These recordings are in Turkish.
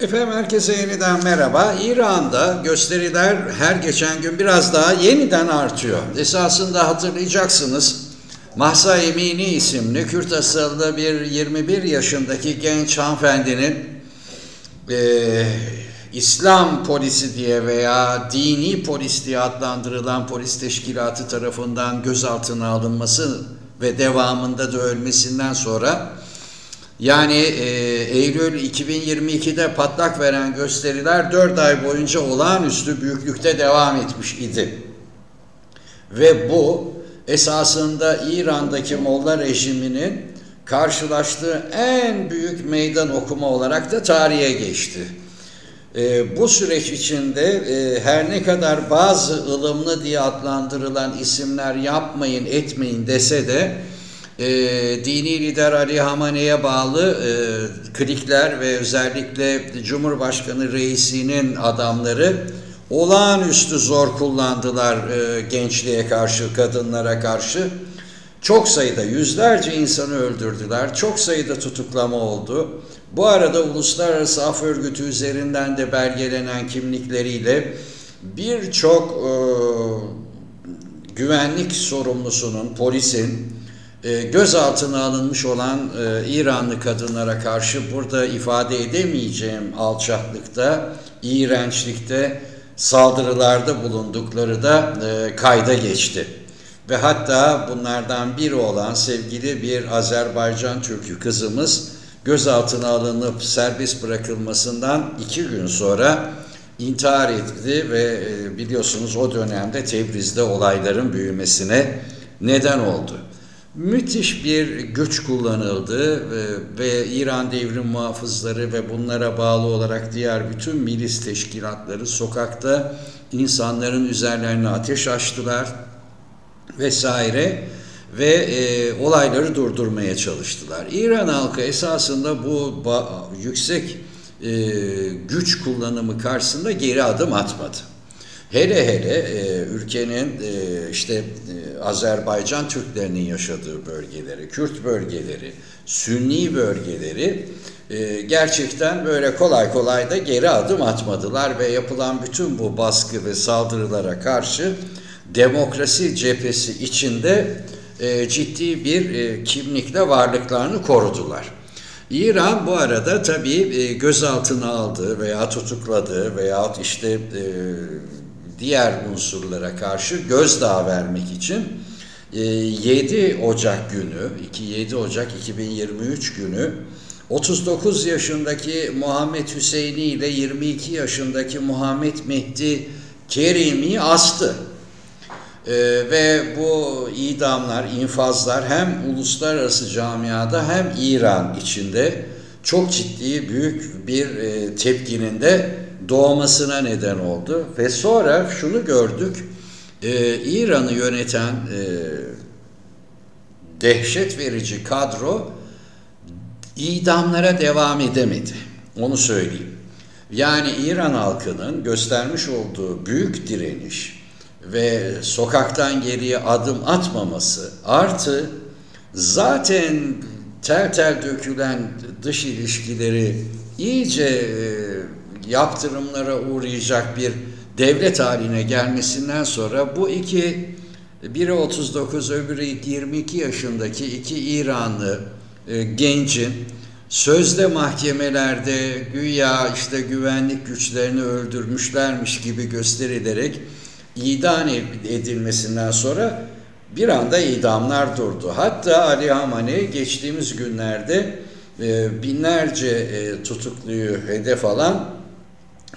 Efendim herkese yeniden merhaba. İran'da gösteriler her geçen gün biraz daha yeniden artıyor. Esasında hatırlayacaksınız Mahsa Emini isimli Kürt asıllı bir 21 yaşındaki genç hanımefendinin e, İslam polisi diye veya dini polis diye adlandırılan polis teşkilatı tarafından gözaltına alınması ve devamında da ölmesinden sonra yani e, Eylül 2022'de patlak veren gösteriler 4 ay boyunca olağanüstü büyüklükte devam etmiş idi. Ve bu esasında İran'daki Molla rejiminin karşılaştığı en büyük meydan okuma olarak da tarihe geçti. E, bu süreç içinde e, her ne kadar bazı ılımlı diye adlandırılan isimler yapmayın etmeyin dese de e, dini lider Ali Hamane'ye bağlı e, klikler ve özellikle Cumhurbaşkanı reisinin adamları olağanüstü zor kullandılar e, gençliğe karşı, kadınlara karşı. Çok sayıda yüzlerce insanı öldürdüler. Çok sayıda tutuklama oldu. Bu arada Uluslararası Af Örgütü üzerinden de belgelenen kimlikleriyle birçok e, güvenlik sorumlusunun, polisin, gözaltına alınmış olan e, İranlı kadınlara karşı burada ifade edemeyeceğim alçaklıkta, iğrençlikte, saldırılarda bulundukları da e, kayda geçti. Ve hatta bunlardan biri olan sevgili bir Azerbaycan Türk'ü kızımız gözaltına alınıp serbest bırakılmasından iki gün sonra intihar etti ve biliyorsunuz o dönemde Tebriz'de olayların büyümesine neden oldu müthiş bir güç kullanıldı ve, ve İran devrim muhafızları ve bunlara bağlı olarak diğer bütün milis teşkilatları sokakta insanların üzerlerine ateş açtılar vesaire ve e, olayları durdurmaya çalıştılar. İran halkı esasında bu yüksek e, güç kullanımı karşısında geri adım atmadı. Hele hele e, ülkenin e, işte e, Azerbaycan Türklerinin yaşadığı bölgeleri, Kürt bölgeleri, Sünni bölgeleri e, gerçekten böyle kolay kolay da geri adım atmadılar ve yapılan bütün bu baskı ve saldırılara karşı demokrasi cephesi içinde e, ciddi bir e, kimlikle varlıklarını korudular. İran bu arada tabii e, gözaltına aldığı veya tutukladığı veya işte e, diğer unsurlara karşı gözdağı vermek için 7 e, Ocak günü, 7 Ocak 2023 günü 39 yaşındaki Muhammed Hüseyini ile 22 yaşındaki Muhammed Mehdi Kerimi astı. Ee, ve bu idamlar, infazlar hem uluslararası camiada hem İran içinde çok ciddi büyük bir e, tepkinin de doğmasına neden oldu. Ve sonra şunu gördük, e, İran'ı yöneten e, dehşet verici kadro idamlara devam edemedi. Onu söyleyeyim. Yani İran halkının göstermiş olduğu büyük direniş ve sokaktan geriye adım atmaması artı zaten tel tel dökülen dış ilişkileri iyice e, yaptırımlara uğrayacak bir devlet haline gelmesinden sonra bu iki biri 39 öbürü 22 yaşındaki iki İranlı e, gencin sözde mahkemelerde güya işte güvenlik güçlerini öldürmüşlermiş gibi gösterilerek idam edilmesinden sonra bir anda idamlar durdu. Hatta Ali Hamani geçtiğimiz günlerde e, binlerce e, tutukluyu hedef alan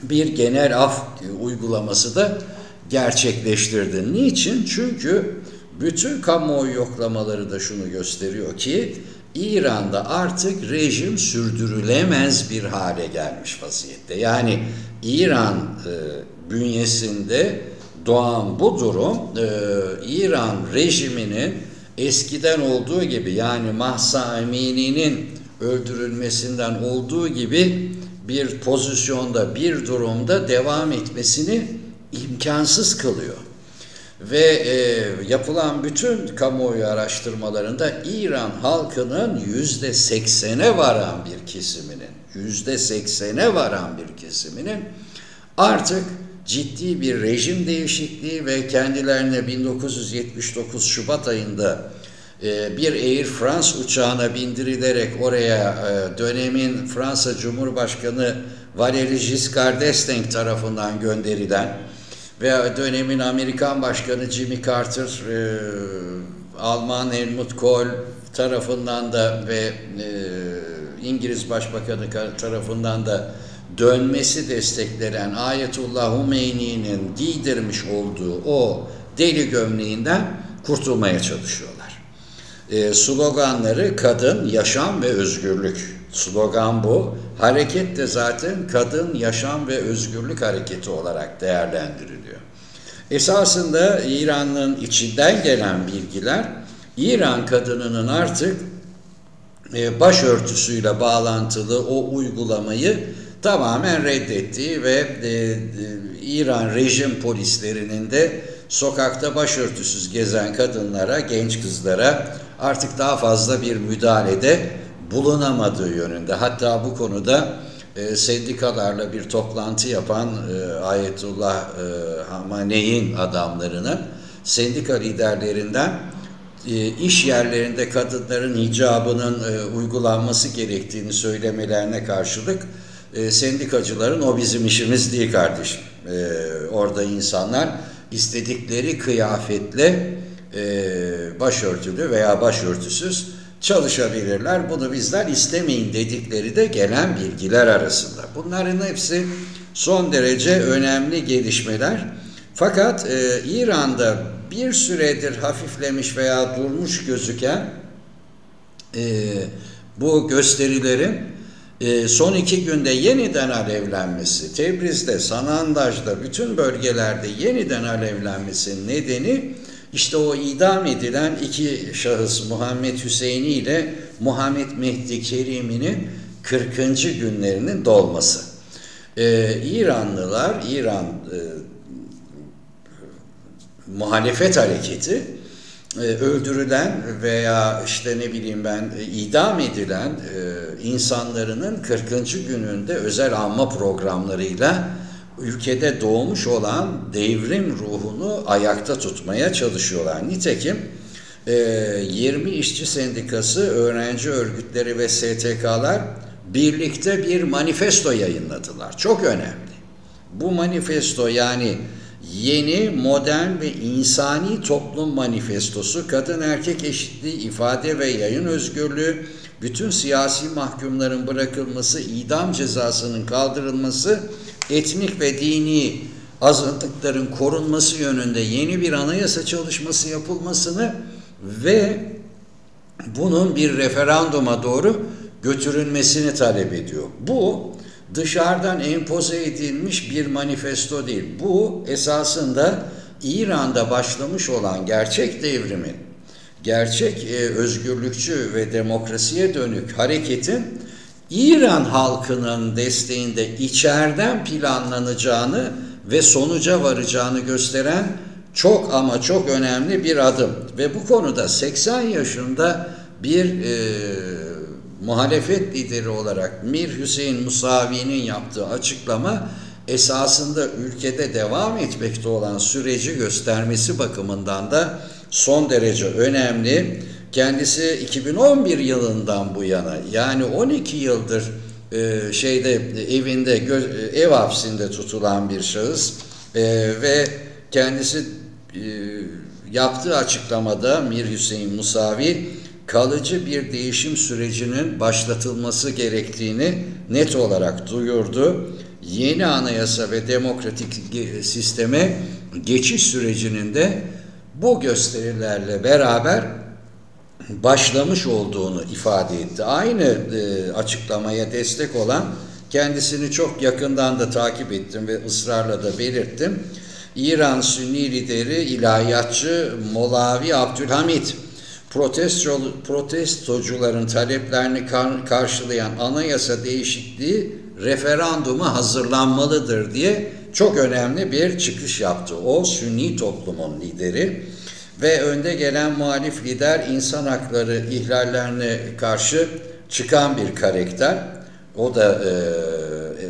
bir genel af uygulaması da gerçekleştirdi. Niçin? Çünkü bütün kamuoyu yoklamaları da şunu gösteriyor ki İran'da artık rejim sürdürülemez bir hale gelmiş vaziyette. Yani İran e, bünyesinde doğan bu durum e, İran rejiminin eskiden olduğu gibi yani Mahsa Emini'nin öldürülmesinden olduğu gibi bir pozisyonda, bir durumda devam etmesini imkansız kılıyor. Ve e, yapılan bütün kamuoyu araştırmalarında İran halkının yüzde seksene varan bir kesiminin, yüzde seksene varan bir kesiminin artık ciddi bir rejim değişikliği ve kendilerine 1979 Şubat ayında bir Air France uçağına bindirilerek oraya e, dönemin Fransa Cumhurbaşkanı Valéry Giscard d'Estaing tarafından gönderilen ve dönemin Amerikan Başkanı Jimmy Carter, e, Alman Helmut Kohl tarafından da ve İngiliz Başbakanı tarafından da dönmesi desteklenen Ayetullah Humeyni'nin giydirmiş olduğu o deli gömleğinden kurtulmaya çalışıyorlar. E, sloganları kadın, yaşam ve özgürlük. Slogan bu. Hareket de zaten kadın, yaşam ve özgürlük hareketi olarak değerlendiriliyor. Esasında İran'ın içinden gelen bilgiler İran kadınının artık e, başörtüsüyle bağlantılı o uygulamayı tamamen reddettiği ve e, e, İran rejim polislerinin de sokakta başörtüsüz gezen kadınlara, genç kızlara artık daha fazla bir müdahalede bulunamadığı yönünde. Hatta bu konuda e, sendikalarla bir toplantı yapan e, Ayetullah e, Hamane'in adamlarının sendika liderlerinden e, iş yerlerinde kadınların hicabının e, uygulanması gerektiğini söylemelerine karşılık e, sendikacıların o bizim işimiz değil kardeşim. E, orada insanlar istedikleri kıyafetle e, başörtülü veya başörtüsüz çalışabilirler. Bunu bizler istemeyin dedikleri de gelen bilgiler arasında. Bunların hepsi son derece önemli gelişmeler. Fakat e, İran'da bir süredir hafiflemiş veya durmuş gözüken e, bu gösterilerin e, son iki günde yeniden alevlenmesi, Tebriz'de, Sanandaj'da, bütün bölgelerde yeniden alevlenmesinin nedeni işte o idam edilen iki şahıs Muhammed Hüseyini ile Muhammed Mehdi Kerimi'nin 40. günlerinin dolması. Ee, İranlılar, İran e, muhalefet hareketi e, öldürülen veya işte ne bileyim ben e, idam edilen e, insanlarının 40. gününde özel anma programlarıyla ülkede doğmuş olan devrim ruhunu ayakta tutmaya çalışıyorlar. Nitekim 20 işçi sendikası, öğrenci örgütleri ve STK'lar birlikte bir manifesto yayınladılar. Çok önemli. Bu manifesto yani yeni, modern ve insani toplum manifestosu, kadın erkek eşitliği, ifade ve yayın özgürlüğü, bütün siyasi mahkumların bırakılması, idam cezasının kaldırılması, etnik ve dini azınlıkların korunması yönünde yeni bir anayasa çalışması yapılmasını ve bunun bir referanduma doğru götürülmesini talep ediyor. Bu dışarıdan empoze edilmiş bir manifesto değil. Bu esasında İran'da başlamış olan gerçek devrimin, gerçek e, özgürlükçü ve demokrasiye dönük hareketin İran halkının desteğinde içeriden planlanacağını ve sonuca varacağını gösteren çok ama çok önemli bir adım. Ve bu konuda 80 yaşında bir e, muhalefet lideri olarak Mir Hüseyin Musavi'nin yaptığı açıklama esasında ülkede devam etmekte olan süreci göstermesi bakımından da son derece önemli. Kendisi 2011 yılından bu yana yani 12 yıldır e, şeyde evinde göz, ev hapsinde tutulan bir şahıs e, ve kendisi e, yaptığı açıklamada Mir Hüseyin Musavi kalıcı bir değişim sürecinin başlatılması gerektiğini net olarak duyurdu. Yeni anayasa ve demokratik sisteme geçiş sürecinin de bu gösterilerle beraber başlamış olduğunu ifade etti. Aynı e, açıklamaya destek olan kendisini çok yakından da takip ettim ve ısrarla da belirttim. İran Sünni lideri ilahiyatçı Molavi Abdülhamit protesto, protestocuların taleplerini kar, karşılayan anayasa değişikliği referanduma hazırlanmalıdır diye çok önemli bir çıkış yaptı. O Sünni toplumun lideri ve önde gelen muhalif lider insan hakları ihlallerine karşı çıkan bir karakter. o da e,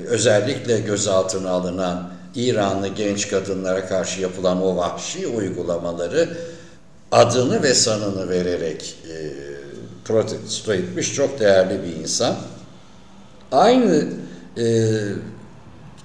özellikle gözaltına alınan İranlı genç kadınlara karşı yapılan o vahşi uygulamaları adını ve sanını vererek e, protesto etmiş çok değerli bir insan. Aynı e,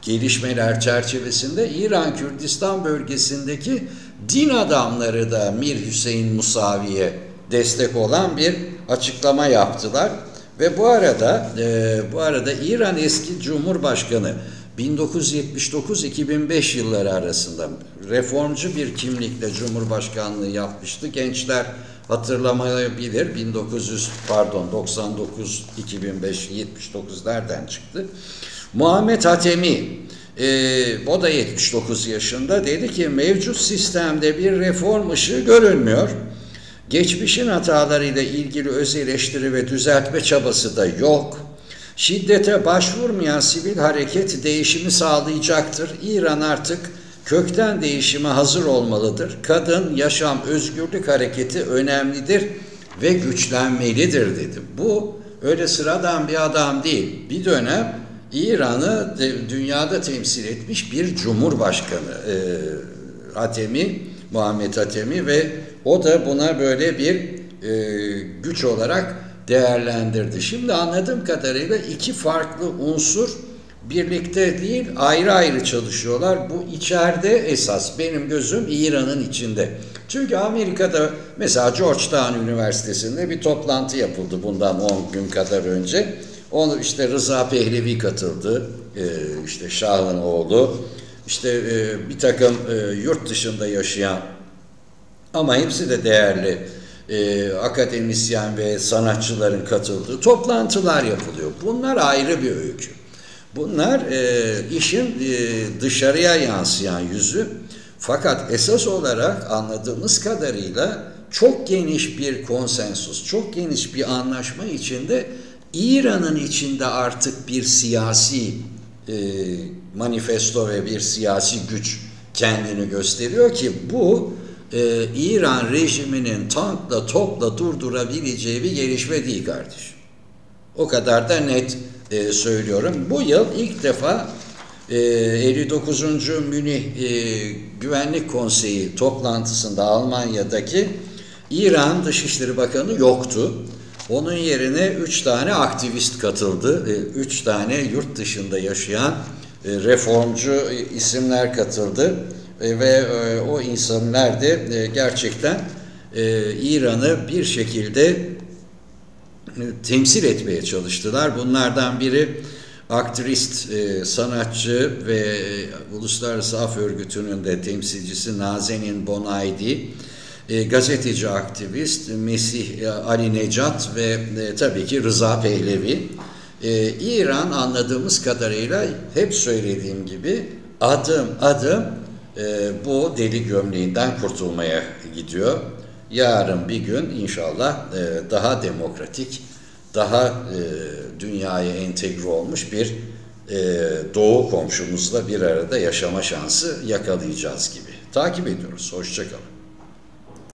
gelişmeler çerçevesinde İran Kürdistan bölgesindeki din adamları da Mir Hüseyin Musavi'ye destek olan bir açıklama yaptılar. Ve bu arada e, bu arada İran eski Cumhurbaşkanı 1979-2005 yılları arasında reformcu bir kimlikle Cumhurbaşkanlığı yapmıştı. Gençler hatırlamayabilir. 1900 pardon 99 2005 79 nereden çıktı? Muhammed Hatemi e, o da 79 yaşında dedi ki mevcut sistemde bir reform ışığı görünmüyor. Geçmişin hatalarıyla ilgili öz eleştiri ve düzeltme çabası da yok. Şiddete başvurmayan sivil hareket değişimi sağlayacaktır. İran artık kökten değişime hazır olmalıdır. Kadın, yaşam, özgürlük hareketi önemlidir ve güçlenmelidir dedi. Bu öyle sıradan bir adam değil. Bir dönem İran'ı dünyada temsil etmiş bir cumhurbaşkanı e, Hatemi, Muhammed Hatemi ve o da buna böyle bir e, güç olarak değerlendirdi. Şimdi anladığım kadarıyla iki farklı unsur birlikte değil ayrı ayrı çalışıyorlar. Bu içeride esas benim gözüm İran'ın içinde. Çünkü Amerika'da mesela Georgetown Üniversitesi'nde bir toplantı yapıldı bundan 10 gün kadar önce. Onu işte Rıza Pehlevi katıldı, ee, işte Şah'ın oğlu, işte e, bir takım e, yurt dışında yaşayan ama hepsi de değerli e, akademisyen ve sanatçıların katıldığı toplantılar yapılıyor. Bunlar ayrı bir öykü. Bunlar e, işin e, dışarıya yansıyan yüzü. Fakat esas olarak anladığımız kadarıyla çok geniş bir konsensus, çok geniş bir anlaşma içinde İran'ın içinde artık bir siyasi e, manifesto ve bir siyasi güç kendini gösteriyor ki bu e, İran rejiminin tankla topla durdurabileceği bir gelişme değil kardeşim. O kadar da net e, söylüyorum. Bu yıl ilk defa e, 59. Münih e, Güvenlik Konseyi toplantısında Almanya'daki İran Dışişleri Bakanı yoktu. Onun yerine üç tane aktivist katıldı. E, üç tane yurt dışında yaşayan e, reformcu isimler katıldı. E, ve o insanlar da gerçekten İran'ı bir şekilde temsil etmeye çalıştılar. Bunlardan biri aktrist, sanatçı ve Uluslararası Af Örgütü'nün de temsilcisi Nazenin Bonaydi e, gazeteci aktivist Mesih e, Ali Necat ve e, tabii ki Rıza Pehlevi. E, İran anladığımız kadarıyla hep söylediğim gibi adım adım e, bu deli gömleğinden kurtulmaya gidiyor. Yarın bir gün inşallah e, daha demokratik, daha e, dünyaya entegre olmuş bir e, doğu komşumuzla bir arada yaşama şansı yakalayacağız gibi. Takip ediyoruz. Hoşçakalın.